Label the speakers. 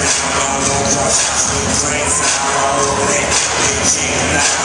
Speaker 1: I'm on the watch, I'm so I'm it,